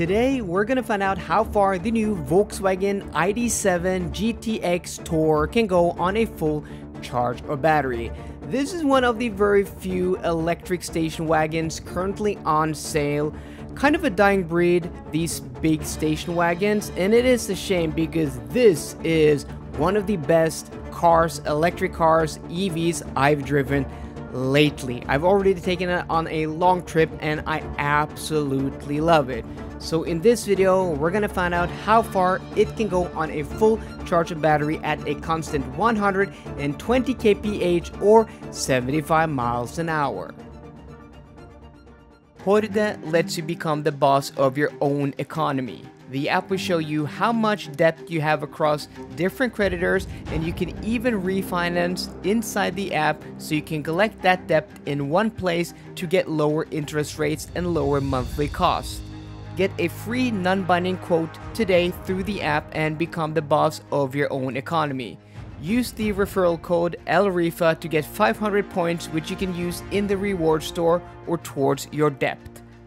Today, we're gonna find out how far the new Volkswagen ID7 GTX Tour can go on a full charge or battery. This is one of the very few electric station wagons currently on sale. Kind of a dying breed, these big station wagons, and it is a shame because this is one of the best cars, electric cars, EVs I've driven lately. I've already taken it on a long trip and I absolutely love it. So in this video, we're gonna find out how far it can go on a full charge of battery at a constant 120 kph or 75 miles an hour. Horde lets you become the boss of your own economy. The app will show you how much debt you have across different creditors and you can even refinance inside the app so you can collect that debt in one place to get lower interest rates and lower monthly costs. Get a free non-binding quote today through the app and become the boss of your own economy. Use the referral code ELRIFA to get 500 points which you can use in the reward store or towards your debt.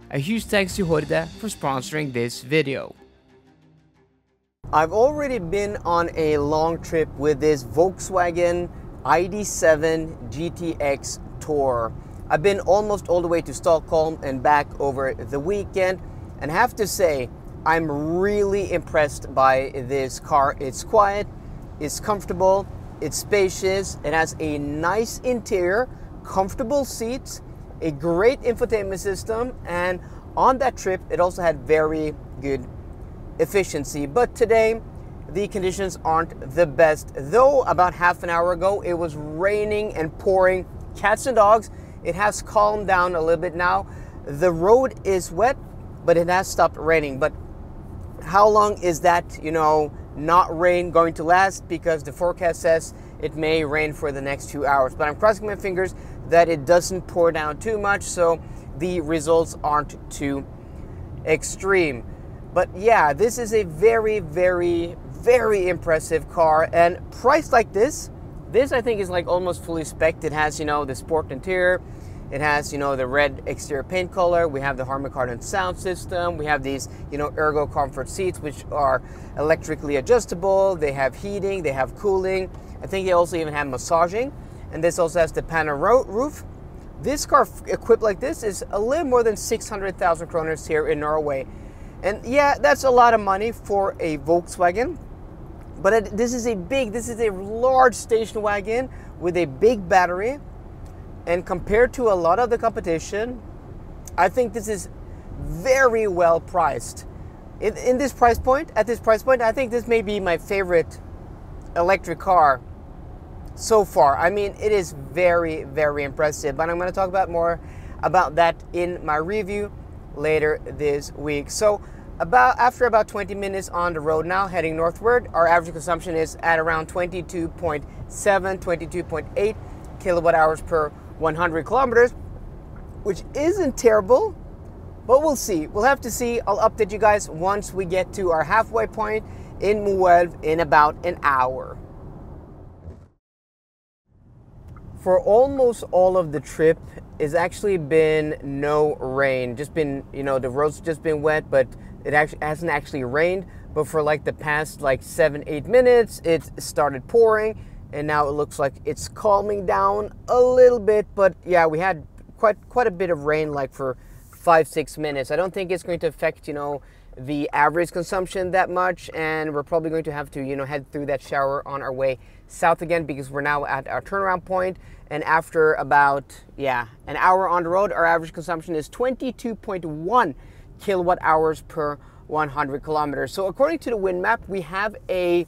A huge thanks to Horde for sponsoring this video. I've already been on a long trip with this Volkswagen ID7 GTX Tourer. I've been almost all the way to Stockholm and back over the weekend and have to say I'm really impressed by this car. It's quiet, it's comfortable, it's spacious, it has a nice interior, comfortable seats, a great infotainment system and on that trip it also had very good efficiency. But today, the conditions aren't the best. Though about half an hour ago, it was raining and pouring cats and dogs. It has calmed down a little bit now. The road is wet, but it has stopped raining. But how long is that, you know, not rain going to last? Because the forecast says it may rain for the next two hours. But I'm crossing my fingers that it doesn't pour down too much, so the results aren't too extreme. But yeah, this is a very, very, very impressive car and priced like this. This I think is like almost fully spec. It has, you know, the sport interior. It has, you know, the red exterior paint color. We have the Harman Kardon sound system. We have these, you know, ergo comfort seats, which are electrically adjustable. They have heating, they have cooling. I think they also even have massaging. And this also has the panel roof. This car equipped like this is a little more than 600,000 kroners here in Norway. And yeah, that's a lot of money for a Volkswagen. But it, this is a big, this is a large station wagon with a big battery. And compared to a lot of the competition, I think this is very well priced. In, in this price point, at this price point, I think this may be my favorite electric car so far. I mean, it is very, very impressive. But I'm going to talk about more about that in my review later this week. So about after about 20 minutes on the road now heading northward, our average consumption is at around 22.7, 22.8 kilowatt hours per 100 kilometers, which isn't terrible, but we'll see. We'll have to see. I'll update you guys once we get to our halfway point in Moelv in about an hour. For almost all of the trip, it's actually been no rain. Just been, you know, the roads just been wet, but it actually hasn't actually rained. But for like the past like seven, eight minutes, it started pouring, and now it looks like it's calming down a little bit. But yeah, we had quite quite a bit of rain like for five, six minutes. I don't think it's going to affect, you know, the average consumption that much, and we're probably going to have to, you know, head through that shower on our way south again because we're now at our turnaround point and after about yeah an hour on the road our average consumption is 22.1 kilowatt hours per 100 kilometers so according to the wind map we have a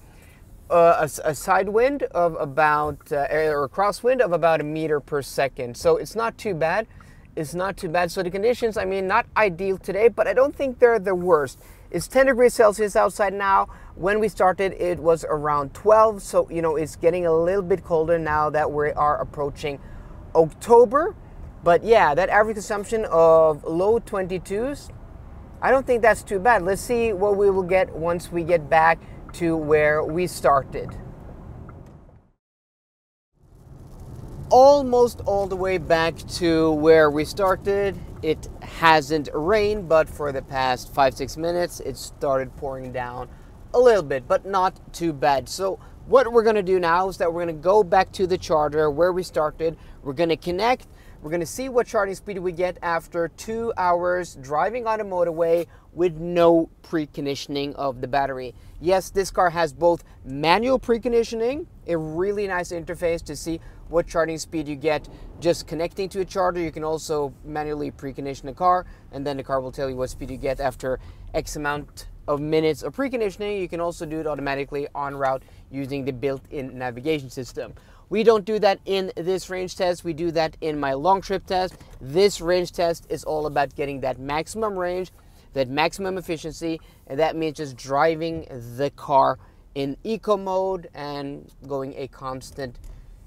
uh, a, a, side wind of about uh, or crosswind of about a meter per second. So it's not too bad. It's not too bad. So the conditions i mean not ideal today but i don't think they're the worst. It's 10 degrees celsius outside now. When we started, it was around 12, so you know it's getting a little bit colder now that we are approaching October. But yeah, that average consumption of low 22s, I don't think that's too bad. Let's see what we will get once we get back to where we started. almost all the way back to where we started. It hasn't rained, but for the past five, six minutes, it started pouring down a little bit, but not too bad. So what we're gonna do now is that we're gonna go back to the charter where we started. We're gonna connect. We're gonna see what charging speed we get after two hours driving on a motorway with no preconditioning of the battery. Yes, this car has both manual preconditioning, a really nice interface to see what charging speed you get just connecting to a charger. You can also manually precondition the car, and then the car will tell you what speed you get after X amount of minutes of preconditioning. You can also do it automatically on route using the built-in navigation system. We don't do that in this range test. We do that in my long trip test. This range test is all about getting that maximum range, that maximum efficiency, and that means just driving the car in eco mode and going a constant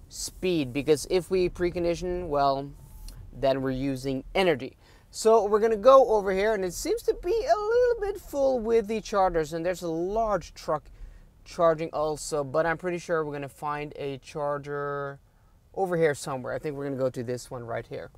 speed because if we precondition, well, then we're using energy. So we're gonna go over here and it seems to be a little bit full with the chargers and there's a large truck charging also, but I'm pretty sure we're gonna find a charger over here somewhere. I think we're gonna go to this one right here.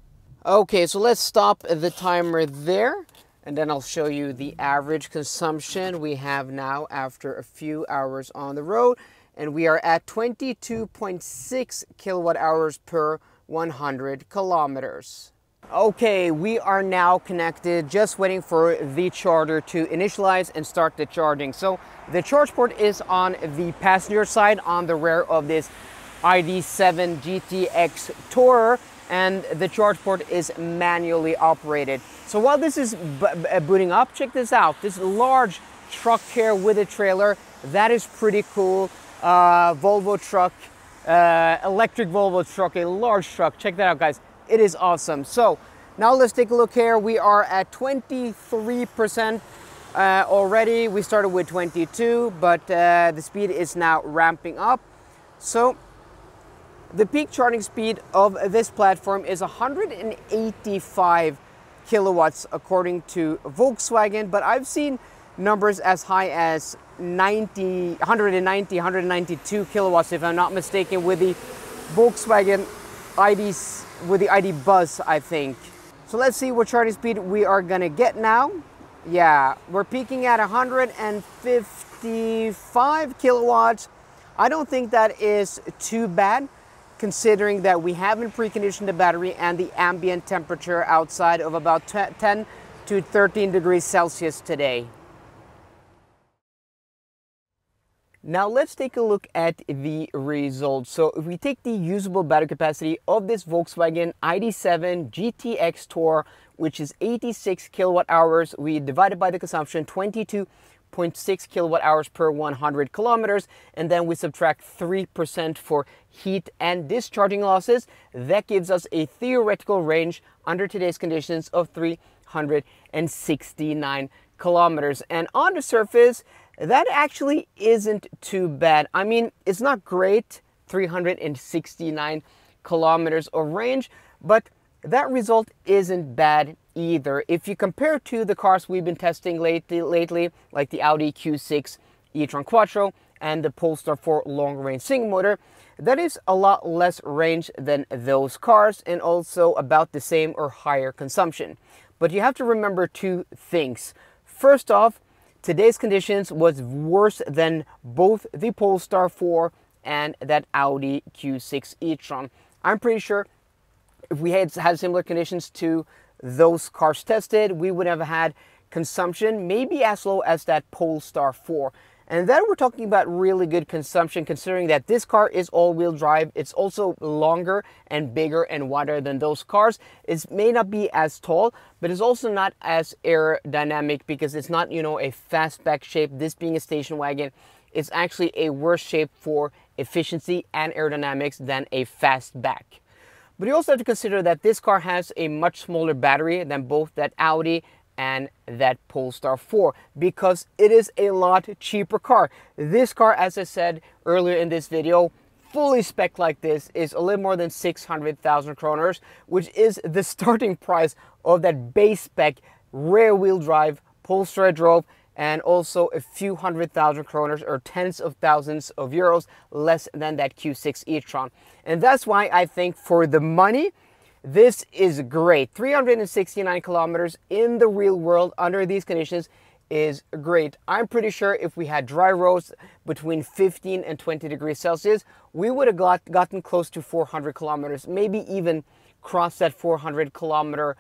Okay, so let's stop the timer there and then I'll show you the average consumption we have now after a few hours on the road and we are at 22.6 kilowatt hours per 100 kilometers. Okay, we are now connected, just waiting for the charger to initialize and start the charging. So the charge port is on the passenger side on the rear of this ID7 GTX Tourer and the charge port is manually operated. So while this is booting up, check this out. This large truck here with a trailer, that is pretty cool. Uh, Volvo truck, uh, electric Volvo truck, a large truck. Check that out, guys it is awesome. So now let's take a look here. We are at 23% uh, already. We started with 22, but uh, the speed is now ramping up. So the peak charging speed of this platform is 185 kilowatts according to Volkswagen, but I've seen numbers as high as 90, 190, 192 kilowatts if I'm not mistaken with the Volkswagen IDs with the ID Buzz, I think. So let's see what charging speed we are gonna get now. Yeah, we're peaking at 155 kilowatts. I don't think that is too bad considering that we haven't preconditioned the battery and the ambient temperature outside of about 10 to 13 degrees Celsius today. Now let's take a look at the results. So if we take the usable battery capacity of this Volkswagen ID7 GTX Tour, which is 86 kilowatt hours, we divide it by the consumption, 22.6 kilowatt hours per 100 kilometers, and then we subtract 3% for heat and discharging losses. That gives us a theoretical range under today's conditions of 369 kilometers. And on the surface, that actually isn't too bad. I mean, it's not great, 369 kilometers of range, but that result isn't bad either. If you compare to the cars we've been testing lately, lately like the Audi Q6 e-tron Quattro and the Polestar 4 long-range single motor, that is a lot less range than those cars and also about the same or higher consumption. But you have to remember two things. First off, today's conditions was worse than both the Polestar 4 and that Audi Q6 e-tron. I'm pretty sure if we had had similar conditions to those cars tested, we would have had consumption maybe as low as that Polestar 4. And then we're talking about really good consumption considering that this car is all-wheel drive. It's also longer and bigger and wider than those cars. It may not be as tall, but it's also not as aerodynamic because it's not, you know, a fastback shape. This being a station wagon, it's actually a worse shape for efficiency and aerodynamics than a fastback. But you also have to consider that this car has a much smaller battery than both that Audi and that Polestar 4 because it is a lot cheaper car. This car, as I said earlier in this video, fully spec like this is a little more than 600,000 kroners, which is the starting price of that base spec rear wheel drive Polestar I drove and also a few hundred thousand kroners or tens of thousands of euros less than that Q6 e-tron. And that's why I think for the money, this is great. 369 kilometers in the real world under these conditions is great. I'm pretty sure if we had dry roads between 15 and 20 degrees Celsius, we would have got, gotten close to 400 kilometers, maybe even crossed that 400 kilometer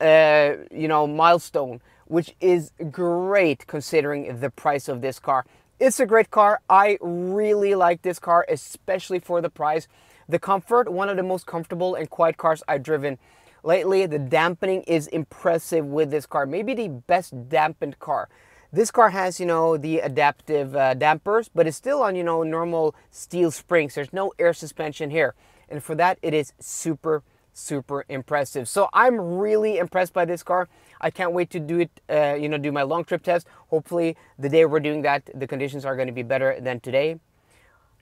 uh, you know, milestone, which is great considering the price of this car. It's a great car. I really like this car, especially for the price. The comfort, one of the most comfortable and quiet cars I've driven lately. The dampening is impressive with this car. Maybe the best dampened car. This car has, you know, the adaptive uh, dampers, but it's still on, you know, normal steel springs. There's no air suspension here. And for that, it is super, super impressive. So I'm really impressed by this car. I can't wait to do it, uh, you know, do my long trip test. Hopefully the day we're doing that, the conditions are going to be better than today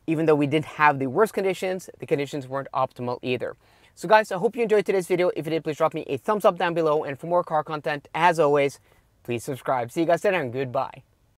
even though we didn't have the worst conditions, the conditions weren't optimal either. So guys, I hope you enjoyed today's video. If you did, please drop me a thumbs up down below. And for more car content, as always, please subscribe. See you guys later and goodbye.